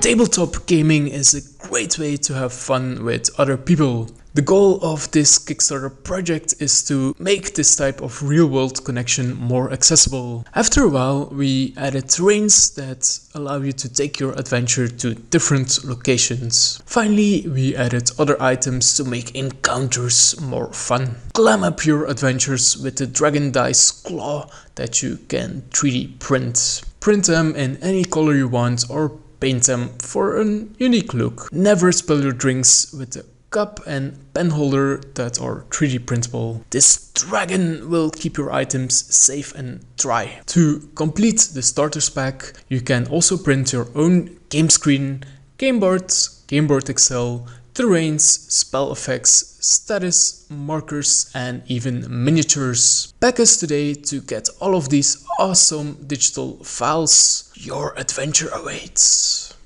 Tabletop gaming is a great way to have fun with other people. The goal of this Kickstarter project is to make this type of real world connection more accessible. After a while, we added terrains that allow you to take your adventure to different locations. Finally, we added other items to make encounters more fun. Glam up your adventures with the Dragon Dice Claw that you can 3D print. Print them in any color you want or paint them for a unique look. Never spill your drinks with the cup and pen holder that are 3D printable. This dragon will keep your items safe and dry. To complete the starters pack, you can also print your own game screen, game boards, game board XL, terrains, spell effects, status, markers and even miniatures. Back us today to get all of these awesome digital files. Your adventure awaits.